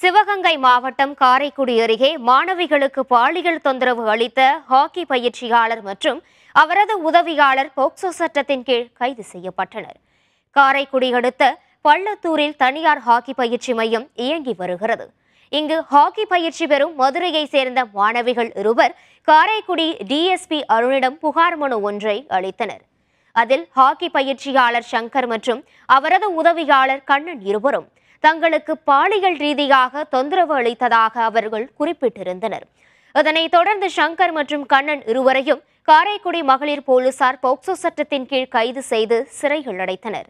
சிவகங்கை மாவட்டம் காரைக்குடி அருகே மாணவிகளுக்கு பாலியல் தொந்தரவு அளித்த ஹாக்கி பயிற்சியாளர் மற்றும் அவரது உதவியாளர் போக்சோ சட்டத்தின் கீழ் கைது செய்யப்பட்டனர். காரைக்குடி அடுத்த பள்ளத்தூரில் தனியார் ஹாக்கி பயிற்சி மையம் இயங்கி வருகிறது. இங்கு ஹாக்கி பயிற்சி பெறும் மதுரையை சேர்ந்த மாணவிகள் இருவர் காரைக்குடி டிஎஸ்பி அருணிடம் புகார் மனு ஒன்றை அளித்தனர். அதில் ஹாக்கி பயிற்சியாளர் சங்கர் மற்றும் அவரது உதவியாளர் கண்ணன் இருவரும் தங்களுக்கு பாலியல் ரீதியாக தொந்தரவு அளித்ததாக அவர்கள் குறிப்பிட்டிருந்தனர். அதனைத் தொடர்ந்து சங்கர் மற்றும் கண்ணன் இருவரையும் காரைக்குடி மகளிர் போலீசார் போக்சோ சட்டத்தின் கீழ் கைது செய்து சிறையில் அடைத்தனர்.